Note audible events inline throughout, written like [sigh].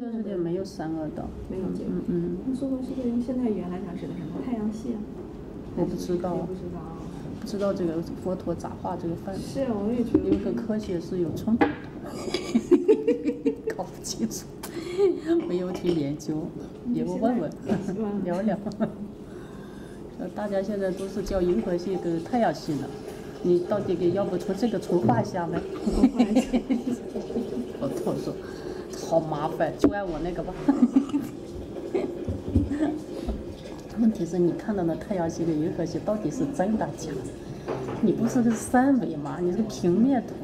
个世界没有三恶的，没有这个。嗯嗯，那娑婆世界用现代语言来讲指的什么？太阳系啊？我不知道也不知道啊。不知道这个佛陀咋画这个范围，是，我也觉得。因为跟科学是有冲突的，[laughs] 搞不清楚，没有去研究，[laughs] 也不问问，聊聊。呃，大家现在都是叫银河系跟太阳系呢，你到底给要不从这个重画一下呗？[laughs] 我陀说，好麻烦，就按我那个吧。[laughs] 问题是你看到的太阳系跟银河系到底是真的假的？你不是个三维吗？你是平面图，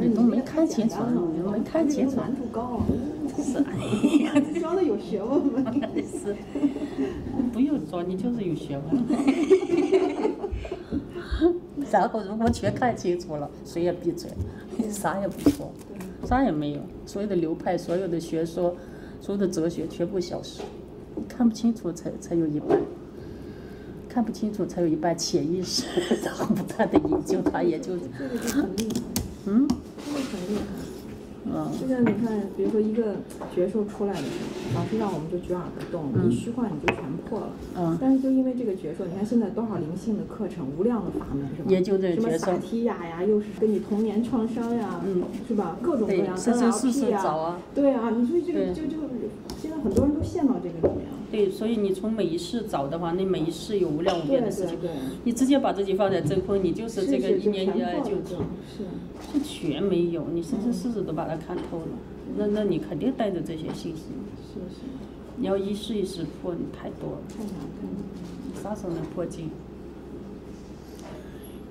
你都没看清楚，你都没看清楚。难度高，是，哎呀，装的有学问吗？是，不用装，你就是有学问。[laughs] [laughs] 然后如果全看清楚了，谁也闭嘴，啥也不说，啥也没有，所有的流派、所有的学说、所有的哲学全部消失。看不清楚才才有一半，看不清楚才有一半潜意识，[laughs] 然后不断的研究它，研究这个就很厉害，嗯，这个很厉害。嗯，就像你看，比如说一个觉受出来的时候，老师让我们就举耳不动，一虚幻你就全破了。嗯。但是就因为这个角色，你看现在多少灵性的课程，无量的法门是吧？研究这。什么萨提亚呀，又是跟你童年创伤呀，嗯，是吧？各种各样 NLP 呀，对啊，你说这个就就现在很多人都陷到这个里面了。对，所以你从每一世找的话，那每一世有无量无边的事情。对对对。你直接把自己放在真空，你就是这个一年一来就是是全没有，你生生世世都把它看透了。那那你肯定带着这些信息。是是。你要一世一世破，你太多了。太难了。啥时候能破尽？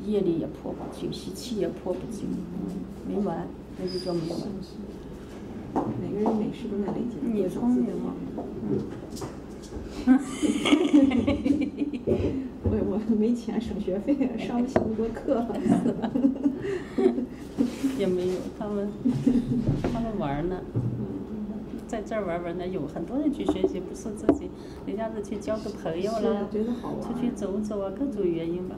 业力也破不尽，习气也破不净，没完，那就叫没完。每个人每世都在累积。你聪明吗？嗯。我我没钱省学费，上不起那么多课。[laughs] 也没有，他们他们玩呢，在这儿玩玩呢，有很多人去学习，不是自己，人家是去交个朋友啦，出去走走啊，各种原因吧。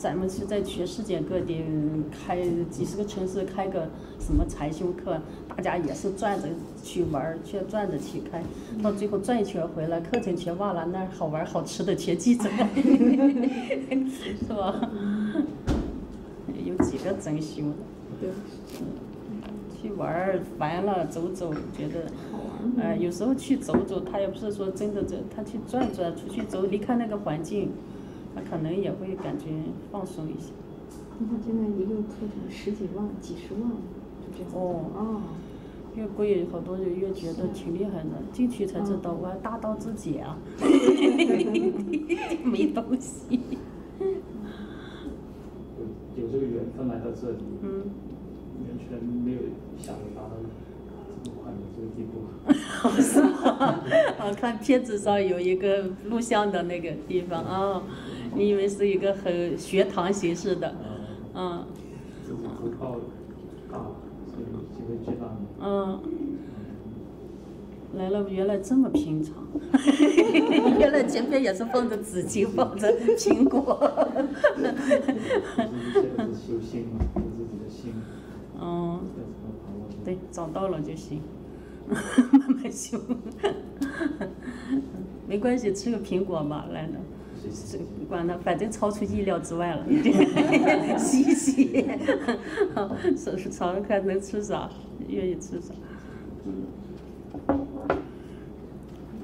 咱们是在全世界各地开几十个城市开个什么禅修课，大家也是转着去玩儿，去转着去开，到最后转一圈回来，课程全忘了，那好玩好吃的全记着了，[laughs] 是吧？有几个真修的？对，去玩儿完了走走，觉得，呃，有时候去走走，他也不是说真的走，他去转转，出去走，离开那个环境。他可能也会感觉放松一些。你看现在一个课程十几万、几十万，就这样。哦。啊。越贵，好多人越觉得挺厉害的，进去才知道，我大道至简啊。[laughs] 没东西。有这个缘分来到这里。嗯。完全没有想达到这么快的这个地步。[laughs] 是吗？[laughs] 我看片子上有一个录像的那个地方啊。你以为是一个很学堂形式的，嗯。嗯。来了，原来这么平常。[laughs] 原来前面也是放着纸巾，放着苹果。修心嘛，自己的心。嗯。对，找到了就行。[laughs] 慢慢修。[laughs] 没关系，吃个苹果嘛，来了。是，管他，反正超出意料之外了，[laughs] 嘻嘻，说说尝尝看能吃啥，愿意吃啥，嗯，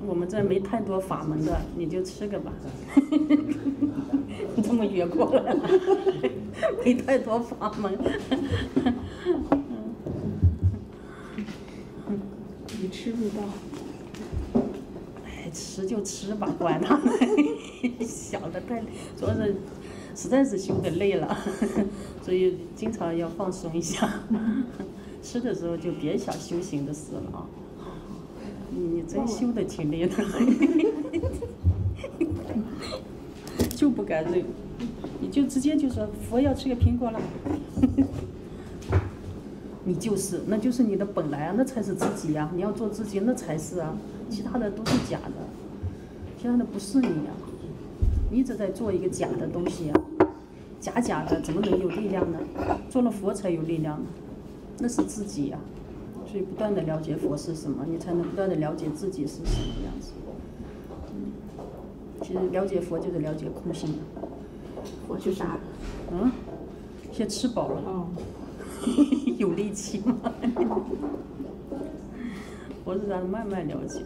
我们这没太多法门的，你就吃个吧，[laughs] 这么远过来，[laughs] 没太多法门，你吃不到。吃就吃吧，管他呢，[laughs] 想的太，主要是实在是修的累了，[laughs] 所以经常要放松一下。[laughs] 吃的时候就别想修行的事了啊！你真修的挺累的，就不敢认，你就直接就说佛要吃个苹果了，你就是，那就是你的本来啊，那才是自己呀！你要做自己，那才是啊。其他的都是假的，其他的不是你呀，你一直在做一个假的东西呀，假假的怎么能有力量呢？做了佛才有力量呢，那是自己呀，所以不断的了解佛是什么，你才能不断的了解自己是什么样子。嗯，其实了解佛就是了解空性。我去啥？嗯，先吃饱了。哦。[laughs] 有力气吗？[laughs] 我是让慢慢了解。